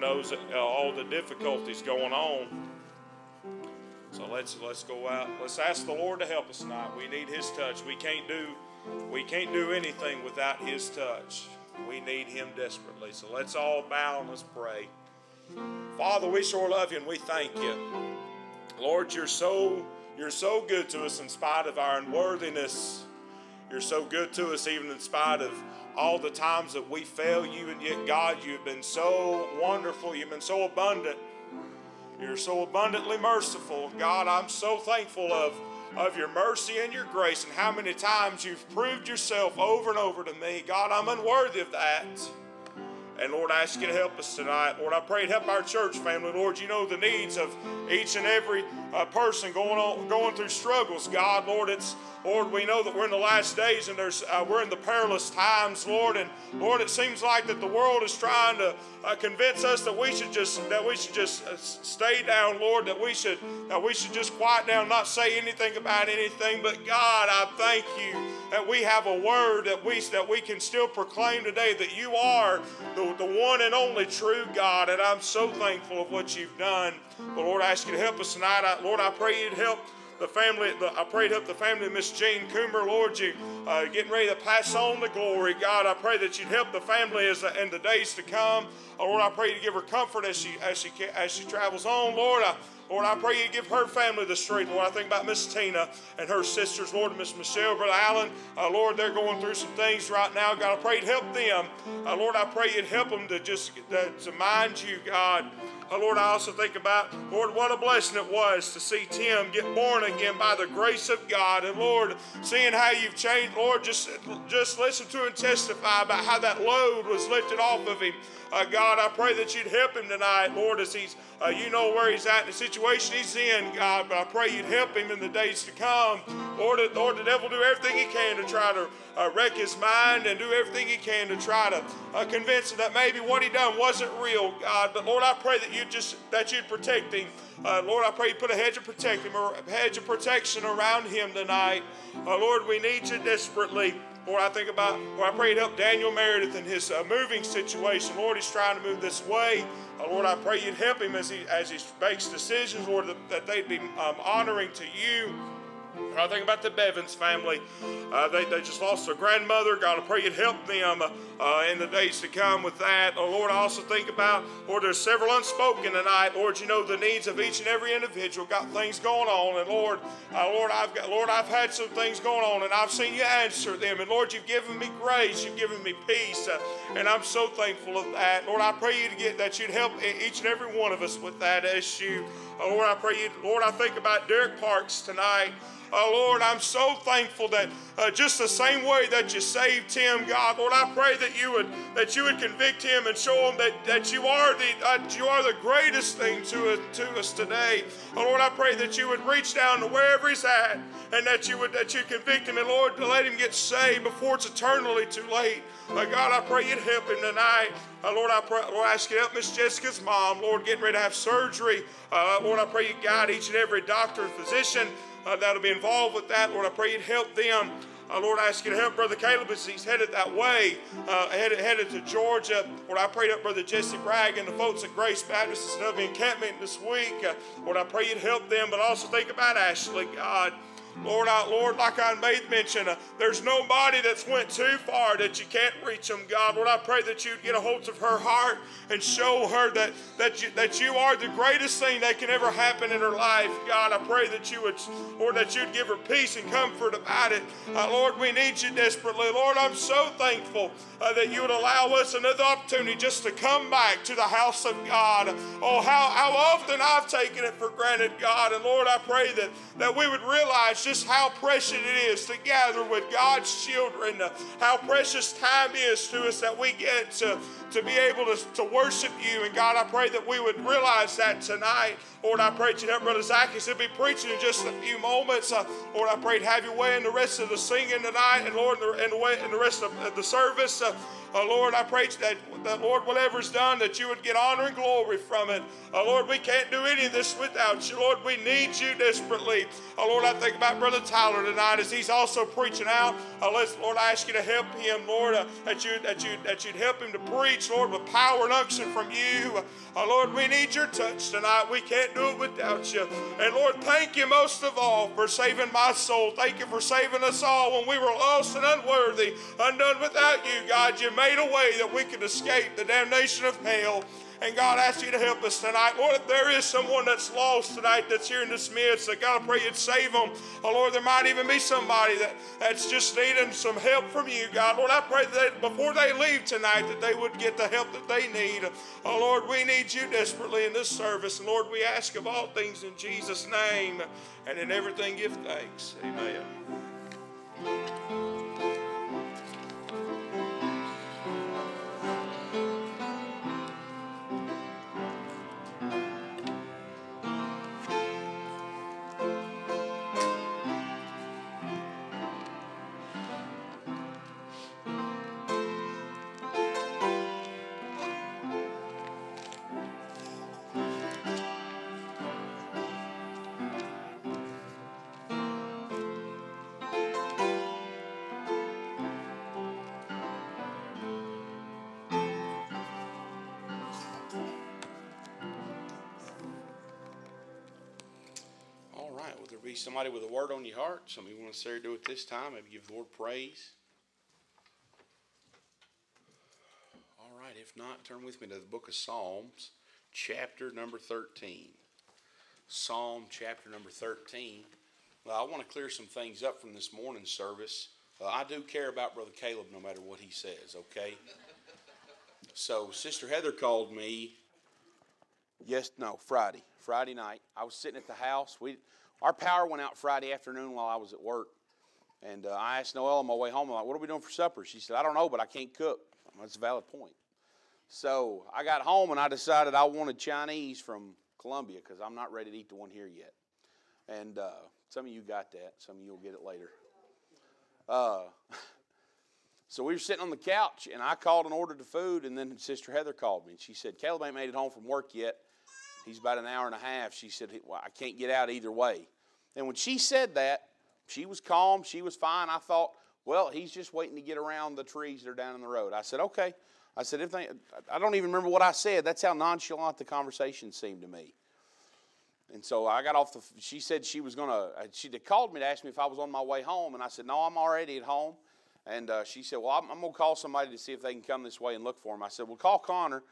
Knows uh, all the difficulties going on. So let's let's go out. Let's ask the Lord to help us tonight. We need His touch. We can't do we can't do anything without His touch. We need Him desperately. So let's all bow and let's pray. Father, we sure love you and we thank you. Lord, you're so you're so good to us in spite of our unworthiness. You're so good to us even in spite of all the times that we fail you, and yet, God, you've been so wonderful. You've been so abundant. You're so abundantly merciful. God, I'm so thankful of, of your mercy and your grace and how many times you've proved yourself over and over to me. God, I'm unworthy of that. And Lord, I ask you to help us tonight. Lord, I pray to help our church family. Lord, you know the needs of each and every uh, person going on, going through struggles. God, Lord, it's Lord, we know that we're in the last days and there's uh, we're in the perilous times, Lord. And Lord, it seems like that the world is trying to uh, convince us that we should just that we should just uh, stay down, Lord. That we should that we should just quiet down, not say anything about anything. But God, I thank you that we have a word that we that we can still proclaim today that you are the, the one and only true God. And I'm so thankful of what you've done. But Lord, I ask you to help us tonight. I, Lord, I pray you'd help the family, the, I prayed help the family of Miss Jane Coomer. Lord, you uh, getting ready to pass on the glory. God, I pray that you'd help the family as in the days to come. Oh, Lord, I pray you to give her comfort as she as she as she travels on. Lord, I Lord, I pray you give her family the strength. Lord, I think about Miss Tina and her sisters. Lord, Miss Michelle, Brother Allen. Uh, Lord, they're going through some things right now. God, I pray you'd help them. Uh, Lord, I pray you'd help them to just uh, to mind you, God. Oh, Lord, I also think about, Lord, what a blessing it was to see Tim get born again by the grace of God. And Lord, seeing how you've changed, Lord, just, just listen to him testify about how that load was lifted off of him. Uh, God, I pray that you'd help him tonight, Lord, as he's, uh, you know where he's at, the situation he's in, God, but I pray you'd help him in the days to come. Lord, Lord, the devil do everything he can to try to uh, wreck his mind and do everything he can to try to uh, convince him that maybe what he done wasn't real, God. But Lord, I pray that you just that you'd protect him. Uh, Lord, I pray you put a hedge of protection, a hedge of protection around him tonight. Uh, Lord, we need you desperately. Lord, I think about, Lord, I pray to help Daniel Meredith in his uh, moving situation. Lord, he's trying to move this way. Uh, Lord, I pray you'd help him as he as he makes decisions, Lord, that, that they'd be um, honoring to you. I think about the Bevins family. Uh, they, they just lost their grandmother. God, I pray you'd help them uh, in the days to come with that. Oh, Lord, I also think about, Lord, there's several unspoken tonight. Lord, you know the needs of each and every individual. Got things going on. And Lord, uh, Lord, I've got, Lord, I've had some things going on and I've seen you answer them. And Lord, you've given me grace. You've given me peace. Uh, and I'm so thankful of that. Lord, I pray you to get that you'd help each and every one of us with that issue. Oh, Lord, I pray you, Lord, I think about Derek Parks tonight. Oh, Lord, I'm so thankful that uh, just the same way that you saved him, God, Lord, I pray that you would that you would convict him and show him that, that you are the uh, you are the greatest thing to us, to us today. Oh, Lord, I pray that you would reach down to wherever he's at and that you would that you convict him and Lord to let him get saved before it's eternally too late. Uh, God, I pray you'd help him tonight. Uh, Lord, I pray, Lord, ask you to help Miss Jessica's mom. Lord, getting ready to have surgery. Uh, Lord, I pray you guide each and every doctor and physician uh, that'll be involved with that. Lord, I pray you'd help them. Uh, Lord, I ask you to help Brother Caleb as he's headed that way, uh, headed, headed to Georgia. Lord, I prayed up Brother Jesse Bragg and the folks at Grace Baptist and encampment this week. Uh, Lord, I pray you'd help them, but also think about Ashley, God. Lord, I, Lord, like I made mention, uh, there's nobody that's went too far that you can't reach them, God. Lord, I pray that you'd get a hold of her heart and show her that, that, you, that you are the greatest thing that can ever happen in her life. God, I pray that you would, Lord, that you'd give her peace and comfort about it. Uh, Lord, we need you desperately. Lord, I'm so thankful uh, that you would allow us another opportunity just to come back to the house of God. Oh, how, how often I've taken it for granted, God. And Lord, I pray that, that we would realize just how precious it is to gather with God's children, uh, how precious time is to us that we get to, to be able to, to worship you. And God, I pray that we would realize that tonight. Lord, I pray that Brother Zacchaeus will be preaching in just a few moments. Uh, Lord, I pray to have your way in the rest of the singing tonight, and Lord, in the, way, in the rest of the service. Uh, Uh, Lord, I pray that, that, Lord, whatever's done, that you would get honor and glory from it. Uh, Lord, we can't do any of this without you. Lord, we need you desperately. Uh, Lord, I think about Brother Tyler tonight as he's also preaching out. Uh, Lord, I ask you to help him, Lord, uh, that, you, that, you, that you'd help him to preach, Lord, with power and unction from you. Uh, Lord, we need your touch tonight. We can't do it without you. And Lord, thank you most of all for saving my soul. Thank you for saving us all when we were lost and unworthy, undone without you, God. You made a way that we could escape the damnation of hell. And God, I ask you to help us tonight. Lord, if there is someone that's lost tonight that's here in this midst, I God, I pray you'd save them. Oh, Lord, there might even be somebody that, that's just needing some help from you, God. Lord, I pray that before they leave tonight that they would get the help that they need. Oh, Lord, we need you desperately in this service. And Lord, we ask of all things in Jesus' name and in everything give thanks. Amen. Be somebody with a word on your heart, something you want to say or do it this time, maybe give the Lord praise. All right, if not, turn with me to the book of Psalms, chapter number 13. Psalm chapter number 13. Well, I want to clear some things up from this morning's service. Uh, I do care about Brother Caleb no matter what he says, okay? So, Sister Heather called me yes, no, Friday. Friday night. I was sitting at the house. We our power went out Friday afternoon while I was at work. And uh, I asked Noelle on my way home, I'm like, what are we doing for supper? She said, I don't know, but I can't cook. That's a valid point. So I got home and I decided I wanted Chinese from Columbia because I'm not ready to eat the one here yet. And uh, some of you got that, some of you will get it later. Uh, so we were sitting on the couch and I called and ordered the food, and then Sister Heather called me and she said, Caleb ain't made it home from work yet. He's about an hour and a half. She said, well, I can't get out either way. And when she said that, she was calm. She was fine. I thought, well, he's just waiting to get around the trees that are down in the road. I said, okay. I said, everything, I don't even remember what I said. That's how nonchalant the conversation seemed to me. And so I got off the, she said she was going to, uh, she called me to ask me if I was on my way home. And I said, no, I'm already at home. And uh, she said, well, I'm, I'm going to call somebody to see if they can come this way and look for him. I said, well, call Connor.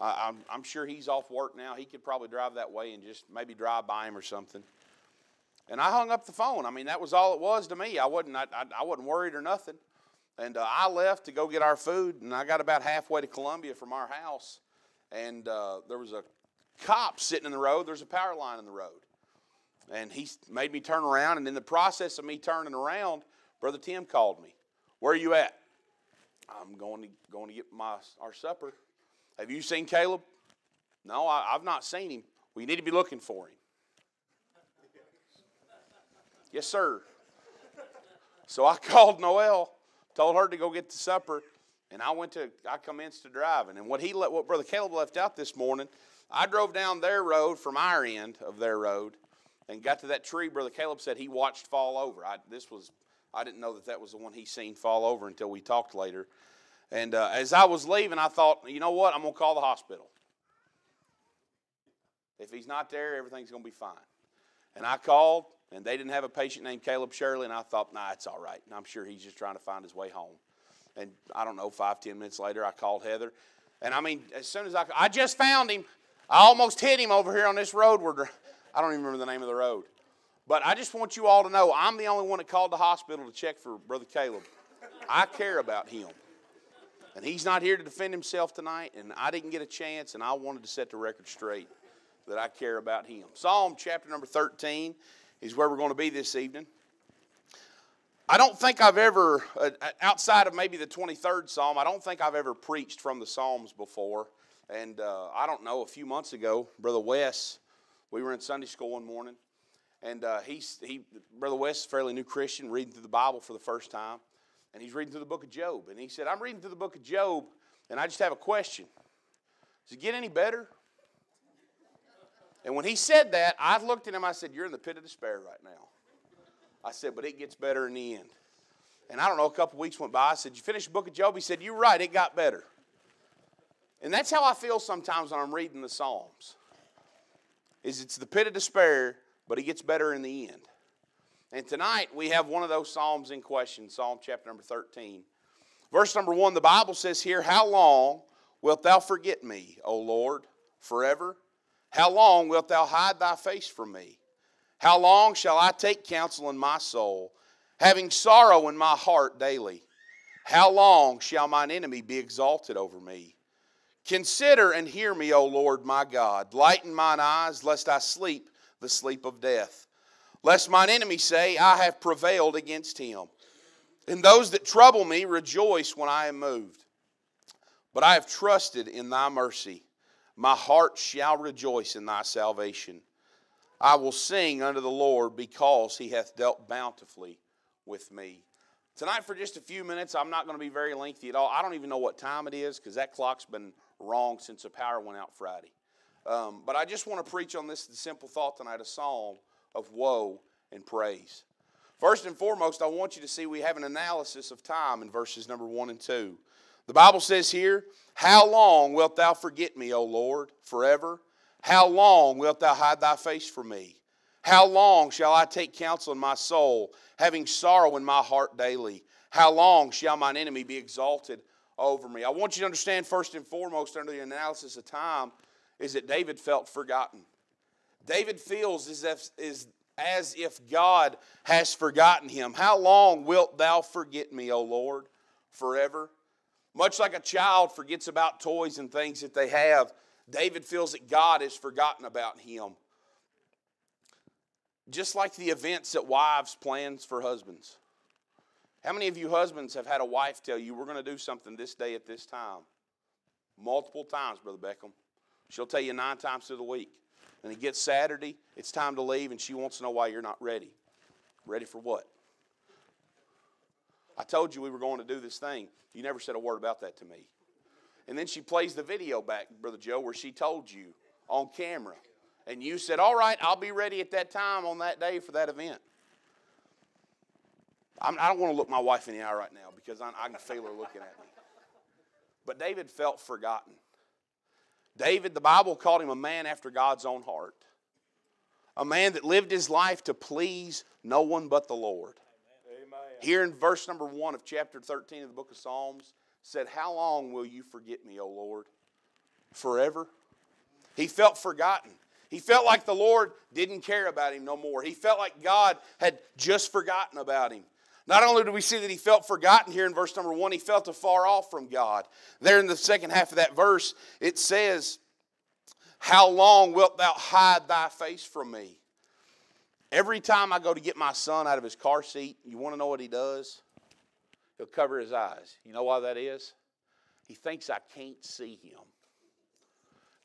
I'm, I'm sure he's off work now. He could probably drive that way and just maybe drive by him or something. And I hung up the phone. I mean, that was all it was to me. I wasn't, I, I, I wasn't worried or nothing. And uh, I left to go get our food, and I got about halfway to Columbia from our house, and uh, there was a cop sitting in the road. There's a power line in the road. And he made me turn around, and in the process of me turning around, Brother Tim called me. Where are you at? I'm going to, going to get my, our supper. Have you seen Caleb? No, I, have not seen him. You need to be looking for him. Yes, sir. So I called Noelle, told her to go get the supper, and I went to I commenced to driving. And what he let what Brother Caleb left out this morning, I drove down their road from our end of their road and got to that tree Brother Caleb said he watched fall over. I, this was I didn't know that that was the one he seen fall over until we talked later. And uh, as I was leaving, I thought, you know what? I'm going to call the hospital. If he's not there, everything's going to be fine. And I called, and they didn't have a patient named Caleb Shirley, and I thought, nah, it's all right. And I'm sure he's just trying to find his way home. And I don't know, five, ten minutes later, I called Heather. And I mean, as soon as I, I just found him. I almost hit him over here on this road. Where, I don't even remember the name of the road. But I just want you all to know I'm the only one that called the hospital to check for Brother Caleb. I care about him. And he's not here to defend himself tonight, and I didn't get a chance, and I wanted to set the record straight that I care about him. Psalm chapter number 13 is where we're going to be this evening. I don't think I've ever, uh, outside of maybe the 23rd Psalm, I don't think I've ever preached from the Psalms before. And uh, I don't know, a few months ago, Brother Wes, we were in Sunday school one morning, and uh, he's, he, Brother Wes is a fairly new Christian, reading through the Bible for the first time. And he's reading through the book of Job. And he said, I'm reading through the book of Job, and I just have a question. Does it get any better? And when he said that, I looked at him, I said, You're in the pit of despair right now. I said, But it gets better in the end. And I don't know, a couple weeks went by. I said, You finished the book of Job? He said, You're right, it got better. And that's how I feel sometimes when I'm reading the Psalms. Is it's the pit of despair, but it gets better in the end. And tonight we have one of those Psalms in question, Psalm chapter number 13. Verse number 1, the Bible says here, How long wilt thou forget me, O Lord, forever? How long wilt thou hide thy face from me? How long shall I take counsel in my soul, having sorrow in my heart daily? How long shall mine enemy be exalted over me? Consider and hear me, O Lord my God. Lighten mine eyes, lest I sleep the sleep of death. Lest mine enemy say, I have prevailed against him. And those that trouble me rejoice when I am moved. But I have trusted in thy mercy. My heart shall rejoice in thy salvation. I will sing unto the Lord because he hath dealt bountifully with me. Tonight, for just a few minutes, I'm not going to be very lengthy at all. I don't even know what time it is because that clock's been wrong since the power went out Friday. Um, but I just want to preach on this simple thought tonight a psalm of woe and praise. First and foremost, I want you to see we have an analysis of time in verses number one and two. The Bible says here, How long wilt thou forget me, O Lord, forever? How long wilt thou hide thy face from me? How long shall I take counsel in my soul, having sorrow in my heart daily? How long shall mine enemy be exalted over me? I want you to understand, first and foremost, under the analysis of time, is that David felt forgotten. David feels as if, is, as if God has forgotten him. How long wilt thou forget me, O Lord? Forever? Much like a child forgets about toys and things that they have, David feels that God has forgotten about him. Just like the events that wives plans for husbands. How many of you husbands have had a wife tell you, we're going to do something this day at this time? Multiple times, Brother Beckham. She'll tell you nine times through the week. And it gets Saturday, it's time to leave, and she wants to know why you're not ready. Ready for what? I told you we were going to do this thing. You never said a word about that to me. And then she plays the video back, Brother Joe, where she told you on camera. And you said, All right, I'll be ready at that time on that day for that event. I'm, I do not want to look my wife in the eye right now because I, I can feel her looking at me. But David felt forgotten. David, the Bible called him a man after God's own heart, a man that lived his life to please no one but the Lord here in verse number one of chapter 13 of the book of Psalms, said, How long will you forget me, O Lord? Forever? He felt forgotten. He felt like the Lord didn't care about him no more. He felt like God had just forgotten about him. Not only do we see that he felt forgotten here in verse number one, he felt afar off from God. There in the second half of that verse, it says, How long wilt thou hide thy face from me? Every time I go to get my son out of his car seat, you want to know what he does? He'll cover his eyes. You know why that is? He thinks I can't see him.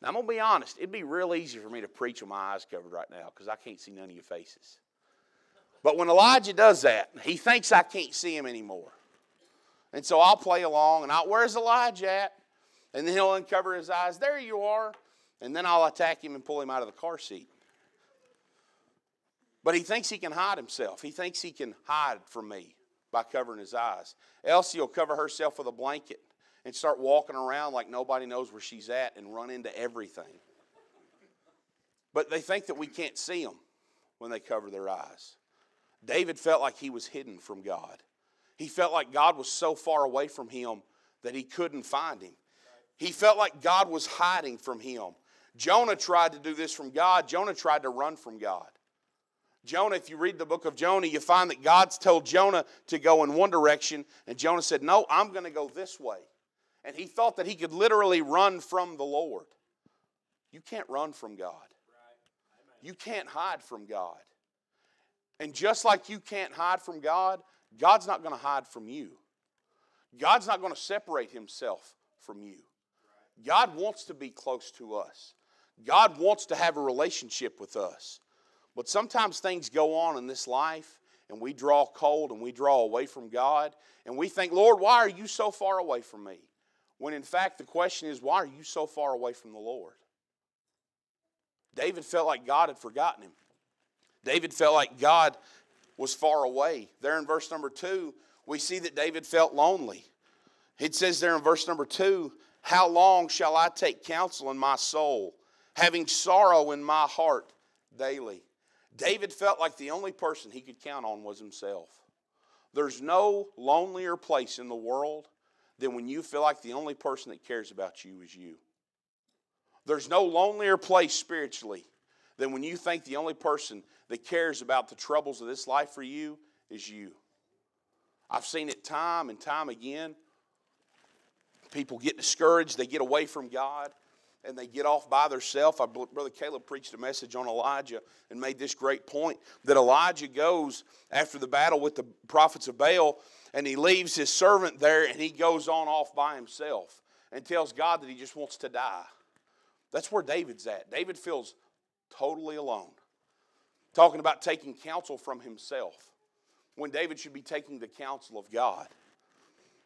Now, I'm going to be honest. It'd be real easy for me to preach with my eyes covered right now because I can't see none of your faces. But when Elijah does that, he thinks I can't see him anymore. And so I'll play along and I'll, where's Elijah at? And then he'll uncover his eyes. There you are. And then I'll attack him and pull him out of the car seat. But he thinks he can hide himself. He thinks he can hide from me by covering his eyes. Elsie will cover herself with a blanket and start walking around like nobody knows where she's at and run into everything. But they think that we can't see them when they cover their eyes. David felt like he was hidden from God. He felt like God was so far away from him that he couldn't find him. He felt like God was hiding from him. Jonah tried to do this from God. Jonah tried to run from God. Jonah, if you read the book of Jonah, you find that God's told Jonah to go in one direction, and Jonah said, No, I'm going to go this way. And he thought that he could literally run from the Lord. You can't run from God, you can't hide from God. And just like you can't hide from God, God's not going to hide from you. God's not going to separate himself from you. God wants to be close to us. God wants to have a relationship with us. But sometimes things go on in this life and we draw cold and we draw away from God and we think, Lord, why are you so far away from me? When in fact, the question is, why are you so far away from the Lord? David felt like God had forgotten him. David felt like God was far away. There in verse number two, we see that David felt lonely. It says there in verse number two, How long shall I take counsel in my soul, having sorrow in my heart daily? David felt like the only person he could count on was himself. There's no lonelier place in the world than when you feel like the only person that cares about you is you. There's no lonelier place spiritually than when you think the only person that cares about the troubles of this life for you is you. I've seen it time and time again. People get discouraged, they get away from God, and they get off by themselves. Brother Caleb preached a message on Elijah and made this great point that Elijah goes after the battle with the prophets of Baal and he leaves his servant there and he goes on off by himself and tells God that he just wants to die. That's where David's at. David feels totally alone. Talking about taking counsel from himself when David should be taking the counsel of God.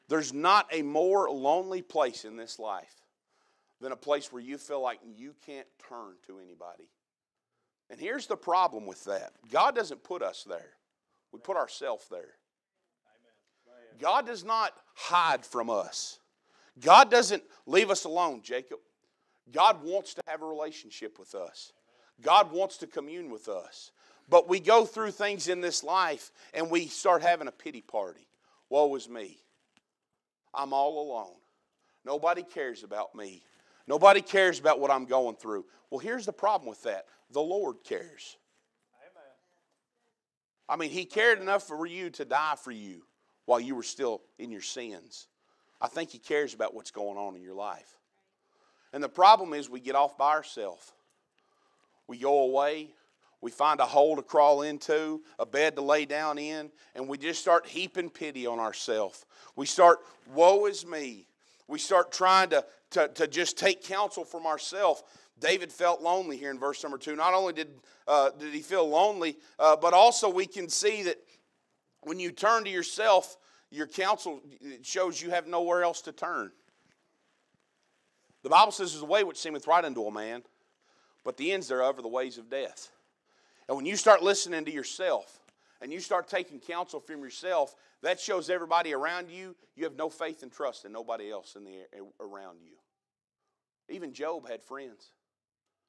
There's not a more lonely place in this life than a place where you feel like you can't turn to anybody. And here's the problem with that God doesn't put us there, we put ourselves there. God does not hide from us. God doesn't leave us alone, Jacob. God wants to have a relationship with us. God wants to commune with us. But we go through things in this life and we start having a pity party. Woe is me. I'm all alone. Nobody cares about me. Nobody cares about what I'm going through. Well, here's the problem with that the Lord cares. Amen. I mean, He cared enough for you to die for you while you were still in your sins. I think He cares about what's going on in your life. And the problem is, we get off by ourselves. We go away, we find a hole to crawl into, a bed to lay down in, and we just start heaping pity on ourselves. We start, woe is me. We start trying to, to, to just take counsel from ourselves. David felt lonely here in verse number two. Not only did, uh, did he feel lonely, uh, but also we can see that when you turn to yourself, your counsel shows you have nowhere else to turn. The Bible says there's a way which seemeth right unto a man, but the ends thereof are the ways of death. And when you start listening to yourself and you start taking counsel from yourself, that shows everybody around you you have no faith and trust in nobody else in the around you. Even Job had friends.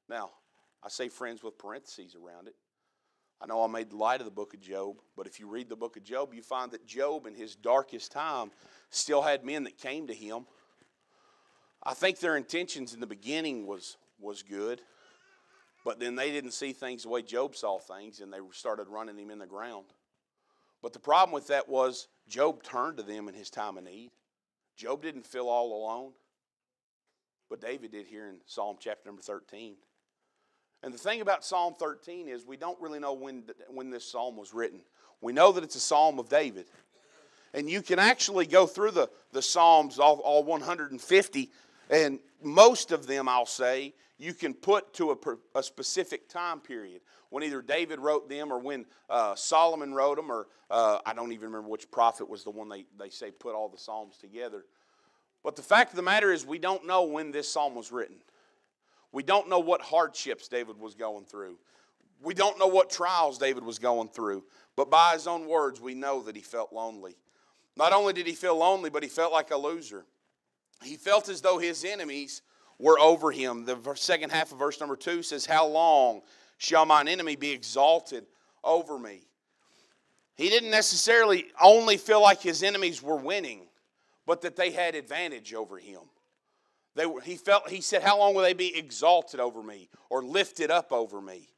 Now, I say friends with parentheses around it. I know I made light of the book of Job, but if you read the book of Job, you find that Job, in his darkest time, still had men that came to him. I think their intentions in the beginning was, was good. But then they didn't see things the way Job saw things, and they started running him in the ground. But the problem with that was Job turned to them in his time of need. Job didn't feel all alone, but David did here in Psalm chapter number 13. And the thing about Psalm 13 is we don't really know when, when this psalm was written. We know that it's a psalm of David. And you can actually go through the, the Psalms, all, all 150, and most of them, I'll say, you can put to a, a specific time period when either David wrote them or when uh, Solomon wrote them, or uh, I don't even remember which prophet was the one they, they say put all the Psalms together. But the fact of the matter is, we don't know when this psalm was written. We don't know what hardships David was going through. We don't know what trials David was going through. But by his own words, we know that he felt lonely. Not only did he feel lonely, but he felt like a loser. He felt as though his enemies were over him. The second half of verse number two says, How long shall mine enemy be exalted over me? He didn't necessarily only feel like his enemies were winning, but that they had advantage over him. They were, he felt he said, How long will they be exalted over me or lifted up over me?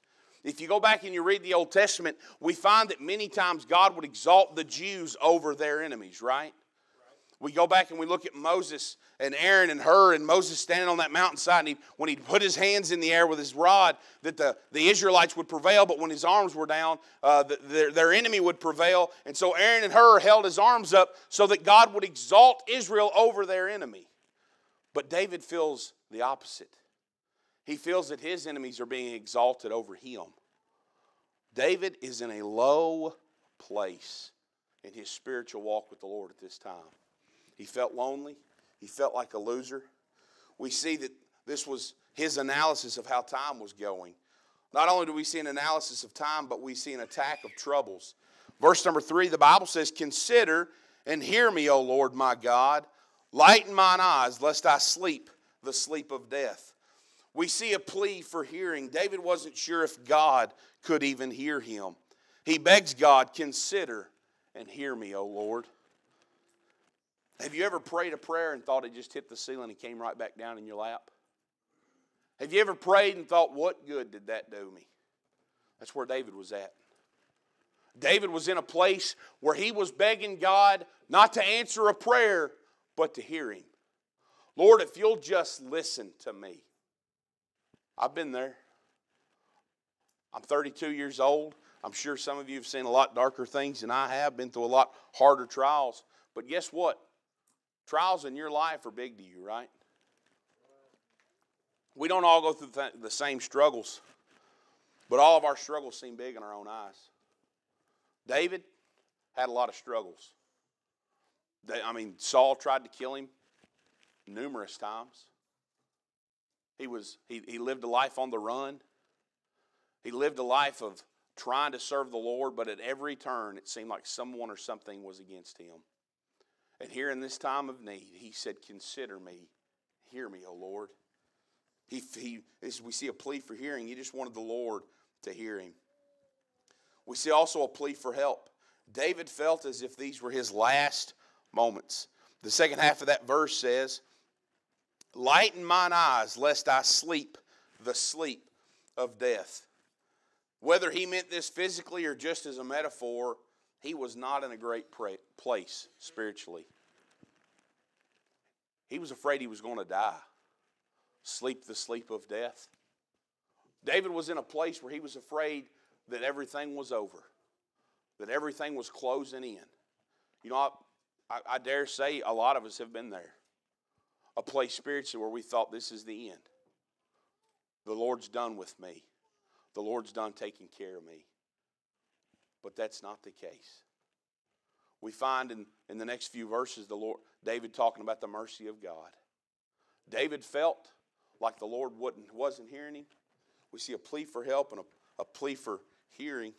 If you go back and you read the Old Testament, we find that many times God would exalt the Jews over their enemies, right? We go back and we look at Moses and Aaron and Hur and Moses standing on that mountainside. And he, when he put his hands in the air with his rod, that the, the Israelites would prevail. But when his arms were down, uh, the, their, their enemy would prevail. And so Aaron and Hur held his arms up so that God would exalt Israel over their enemy. But David feels the opposite. He feels that his enemies are being exalted over him. David is in a low place in his spiritual walk with the Lord at this time. He felt lonely, he felt like a loser. We see that this was his analysis of how time was going. Not only do we see an analysis of time, but we see an attack of troubles. Verse number three, the Bible says, Consider and hear me, O Lord my God. Lighten mine eyes, lest I sleep the sleep of death. We see a plea for hearing. David wasn't sure if God could even hear him. He begs God, Consider and hear me, O Lord. Have you ever prayed a prayer and thought it just hit the ceiling and came right back down in your lap? Have you ever prayed and thought, what good did that do me? That's where David was at. David was in a place where he was begging God not to answer a prayer, but to hear him. Lord, if you'll just listen to me. I've been there. I'm 32 years old. I'm sure some of you have seen a lot darker things than I have, been through a lot harder trials. But guess what? Trials in your life are big to you, right? We don't all go through the same struggles, but all of our struggles seem big in our own eyes. David had a lot of struggles. I mean, Saul tried to kill him numerous times. He, was, he, he lived a life on the run. He lived a life of trying to serve the Lord, but at every turn it seemed like someone or something was against him. And here in this time of need, he said, Consider me, hear me, O Lord. He, he, as we see a plea for hearing, he just wanted the Lord to hear him. We see also a plea for help. David felt as if these were his last moments. The second half of that verse says, Lighten mine eyes, lest I sleep the sleep of death. Whether he meant this physically or just as a metaphor, he was not in a great place spiritually. He was afraid he was going to die, sleep the sleep of death. David was in a place where he was afraid that everything was over, that everything was closing in. You know, I, I, dare say a lot of us have been there. A place spiritually where we thought this is the end. The Lord's done with me. The Lord's done taking care of me. But that's not the case. We find in, in the next few verses the Lord David talking about the mercy of God. David felt like the Lord wouldn't, wasn't hearing him. We see a plea for help and a, a plea for hearing.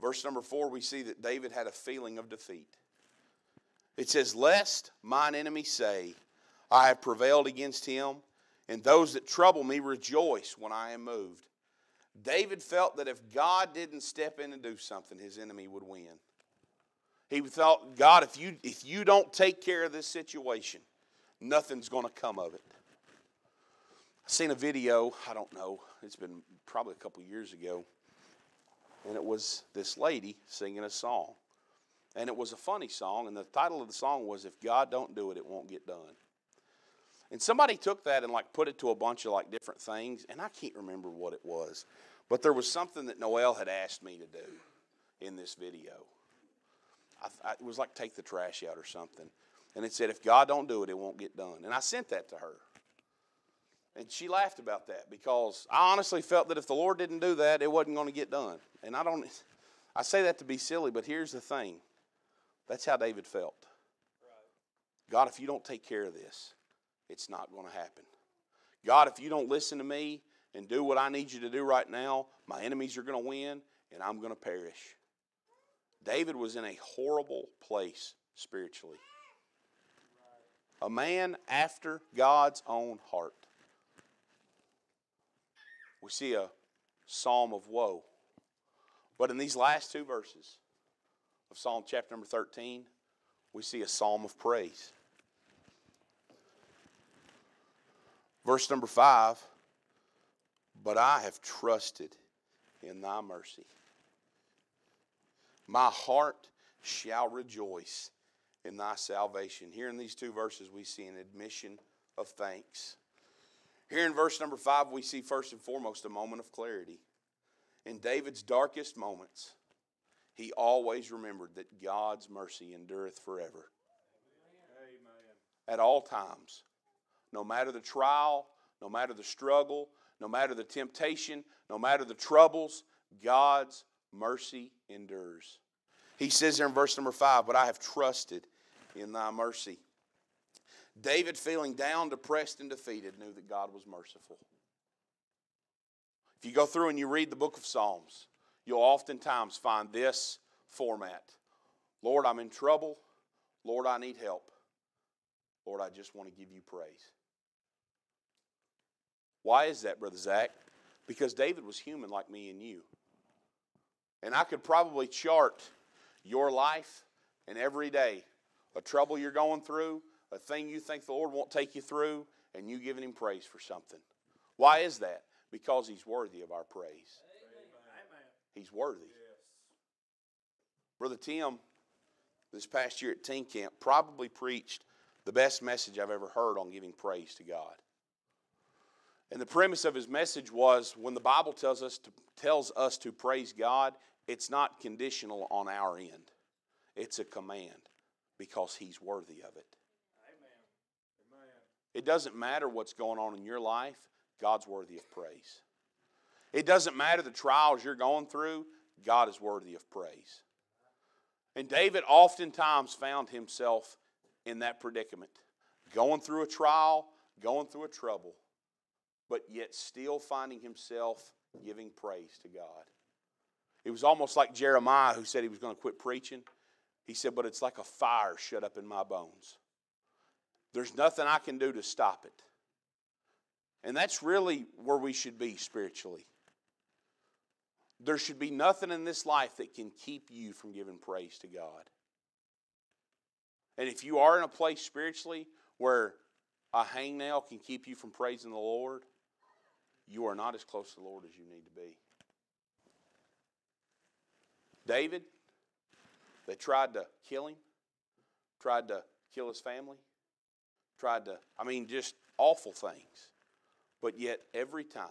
Verse number four, we see that David had a feeling of defeat. It says, Lest mine enemies say, I have prevailed against him, and those that trouble me rejoice when I am moved. David felt that if God didn't step in and do something, his enemy would win. He thought, God, if you, if you don't take care of this situation, nothing's going to come of it. I seen a video, I don't know, it's been probably a couple years ago, and it was this lady singing a song. And it was a funny song, and the title of the song was If God Don't Do It, It Won't Get Done. And somebody took that and like put it to a bunch of like different things, and I can't remember what it was. But there was something that Noel had asked me to do in this video. I, I, it was like take the trash out or something. And it said, if God don't do it, it won't get done. And I sent that to her. And she laughed about that because I honestly felt that if the Lord didn't do that, it wasn't going to get done. And I don't, I say that to be silly, but here's the thing that's how David felt. God, if you don't take care of this, it's not going to happen. God, if you don't listen to me and do what I need you to do right now, my enemies are going to win and I'm going to perish. David was in a horrible place spiritually. A man after God's own heart. We see a psalm of woe. But in these last two verses of Psalm chapter number 13, we see a psalm of praise. Verse number 5 But I have trusted in thy mercy. My heart shall rejoice in thy salvation. Here in these two verses, we see an admission of thanks. Here in verse number five, we see first and foremost a moment of clarity. In David's darkest moments, he always remembered that God's mercy endureth forever. Amen. At all times, no matter the trial, no matter the struggle, no matter the temptation, no matter the troubles, God's mercy endures. He says there in verse number five, But I have trusted in thy mercy. David, feeling down, depressed, and defeated, knew that God was merciful. If you go through and you read the book of Psalms, you'll oftentimes find this format Lord, I'm in trouble. Lord, I need help. Lord, I just want to give you praise. Why is that, Brother Zach? Because David was human like me and you. And I could probably chart your life and every day a trouble you're going through, a thing you think the Lord won't take you through, and you giving Him praise for something. Why is that? Because He's worthy of our praise. Amen. He's worthy. Yes. Brother Tim, this past year at Teen Camp, probably preached the best message I've ever heard on giving praise to God. And the premise of his message was when the Bible tells us to, tells us to praise God, it's not conditional on our end. It's a command because he's worthy of it. Amen. Amen. It doesn't matter what's going on in your life, God's worthy of praise. It doesn't matter the trials you're going through, God is worthy of praise. And David oftentimes found himself in that predicament, going through a trial, going through a trouble, but yet still finding himself giving praise to God. It was almost like Jeremiah who said he was going to quit preaching. He said, But it's like a fire shut up in my bones. There's nothing I can do to stop it. And that's really where we should be spiritually. There should be nothing in this life that can keep you from giving praise to God. And if you are in a place spiritually where a hangnail can keep you from praising the Lord, you are not as close to the Lord as you need to be. David, they tried to kill him, tried to kill his family, tried to, I mean, just awful things. But yet, every time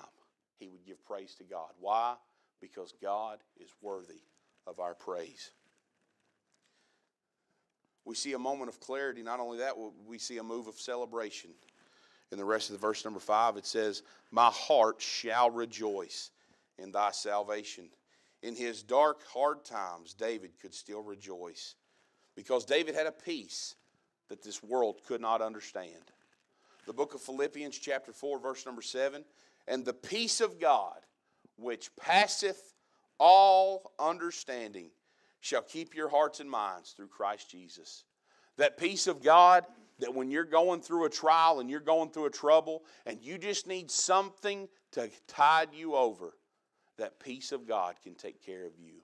he would give praise to God. Why? Because God is worthy of our praise. We see a moment of clarity. Not only that, we see a move of celebration in the rest of the verse number five, it says, My heart shall rejoice in thy salvation. In his dark, hard times, David could still rejoice because David had a peace that this world could not understand. The book of Philippians, chapter 4, verse number 7 And the peace of God, which passeth all understanding, shall keep your hearts and minds through Christ Jesus. That peace of God that when you're going through a trial and you're going through a trouble and you just need something to tide you over, that peace of God can take care of you.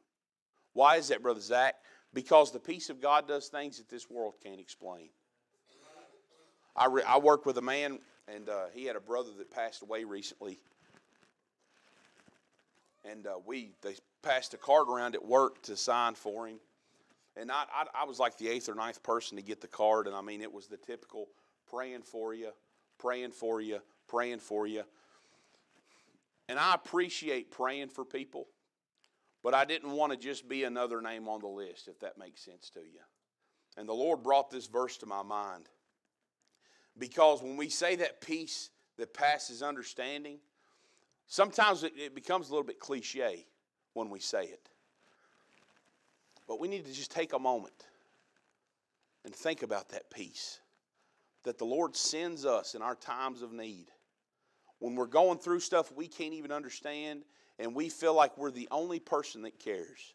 Why is that, Brother Zach? Because the peace of God does things that this world can't explain. I, re- I worked with a man, and uh, he had a brother that passed away recently. And uh, we they passed a card around at work to sign for him. And I, I, I was like the eighth or ninth person to get the card. And I mean, it was the typical praying for you, praying for you, praying for you. And I appreciate praying for people, but I didn't want to just be another name on the list, if that makes sense to you. And the Lord brought this verse to my mind. Because when we say that peace that passes understanding, sometimes it, it becomes a little bit cliche when we say it. But we need to just take a moment and think about that peace that the Lord sends us in our times of need. When we're going through stuff we can't even understand and we feel like we're the only person that cares,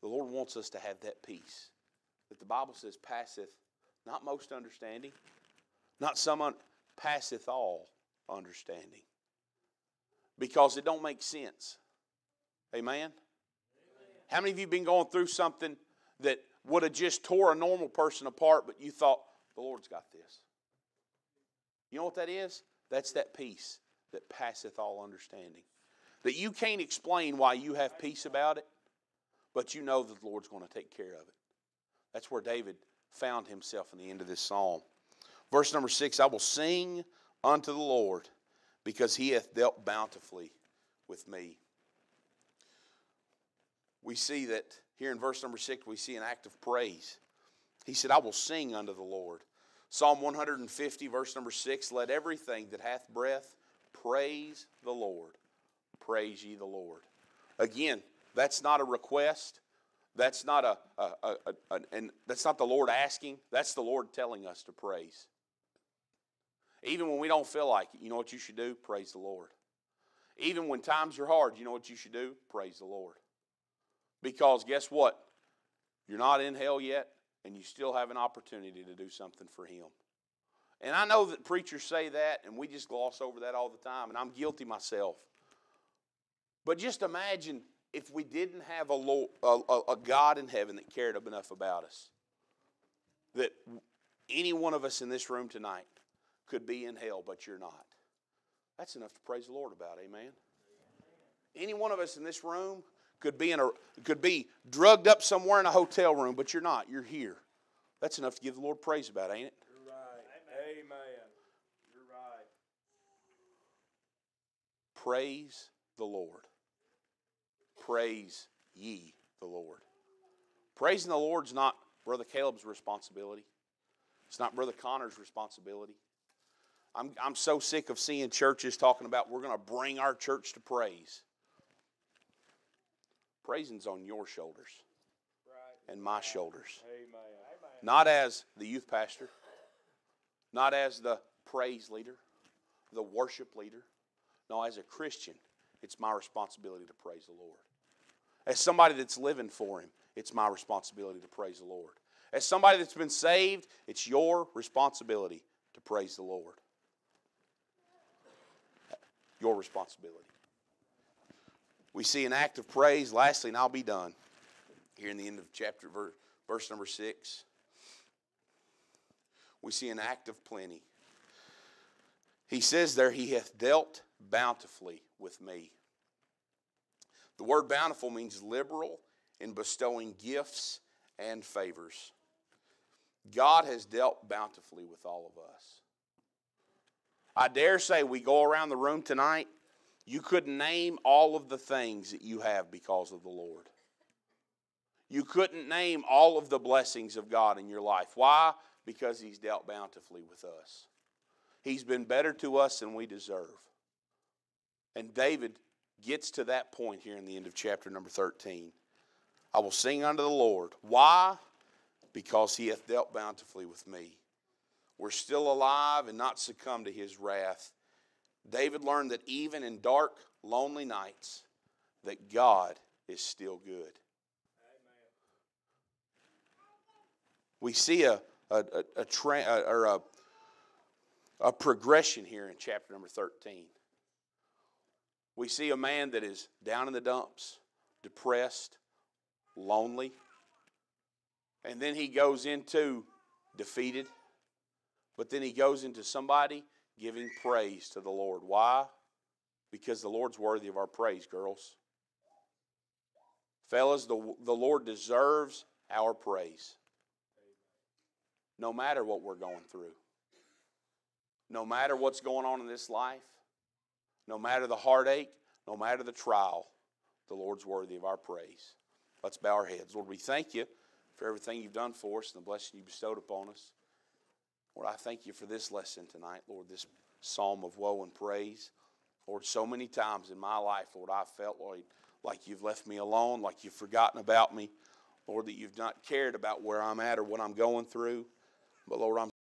the Lord wants us to have that peace that the Bible says passeth not most understanding, not some un- passeth all understanding. Because it don't make sense. Amen. How many of you have been going through something that would have just tore a normal person apart, but you thought, the Lord's got this? You know what that is? That's that peace that passeth all understanding. That you can't explain why you have peace about it, but you know that the Lord's going to take care of it. That's where David found himself in the end of this psalm. Verse number six I will sing unto the Lord because he hath dealt bountifully with me we see that here in verse number six, we see an act of praise. He said, I will sing unto the Lord. Psalm 150, verse number six Let everything that hath breath praise the Lord. Praise ye the Lord. Again, That's not a request. That's not a, a, a, a, and that's not the Lord asking. That's the Lord telling us to praise. Even when we don't feel like it, you know what you should do? Praise the Lord. Even when times are hard, you know what you should do? Praise the Lord. Because guess what? You're not in hell yet, and you still have an opportunity to do something for Him. And I know that preachers say that, and we just gloss over that all the time, and I'm guilty myself. But just imagine if we didn't have a, Lord, a, a, God in heaven that cared enough about us, that any one of us in this room tonight could be in hell, but you're not. That's enough to praise the Lord about, amen. Any one of us in this room could be in a could be drugged up somewhere in a hotel room, but you're not. You're here. That's enough to give the Lord praise about, ain't it? You're right. Amen. Amen. You're right. Praise the Lord. Praise ye the Lord. Praising the Lord's not Brother Caleb's responsibility. It's not Brother Connor's responsibility. I'm, I'm so sick of seeing churches talking about we're going to bring our church to praise. Praising's on your shoulders Right. and my shoulders. Amen. Not as the youth pastor, not as the praise leader, the worship leader. No, as a Christian, it's my responsibility to praise the Lord. As somebody that's living for Him, it's my responsibility to praise the Lord. As somebody that's been saved, it's your responsibility to praise the Lord. Your responsibility. We see an act of praise. Lastly, and I'll be done here in the end of chapter, verse number six. We see an act of plenty. He says there, He hath dealt bountifully with me. The word bountiful means liberal in bestowing gifts and favors. God has dealt bountifully with all of us. I dare say we go around the room tonight, you couldn't name all of the things that you have because of the Lord. You couldn't name all of the blessings of God in your life. Why? Because He's dealt bountifully with us. He's been better to us than we deserve. And David gets to that point here in the end of chapter number 13. I will sing unto the Lord. Why? Because he hath dealt bountifully with me. We're still alive and not succumb to his wrath. David learned that even in dark, lonely nights, that God is still good. Amen. We see a, a, a, a, tra- or a, a progression here in chapter number 13. We see a man that is down in the dumps, depressed, lonely. And then he goes into defeated. But then he goes into somebody giving praise to the Lord. Why? Because the Lord's worthy of our praise, girls. Fellas, the, the Lord deserves our praise. No matter what we're going through, no matter what's going on in this life, no matter the heartache, no matter the trial, the Lord's worthy of our praise. Let's bow our heads. Lord, we thank you for everything you've done for us and the blessing you bestowed upon us. Lord, I thank you for this lesson tonight, Lord, this psalm of woe and praise. Lord, so many times in my life, Lord, I felt, like you've left me alone, like you've forgotten about me. Lord, that you've not cared about where I'm at or what I'm going through. But Lord, I'm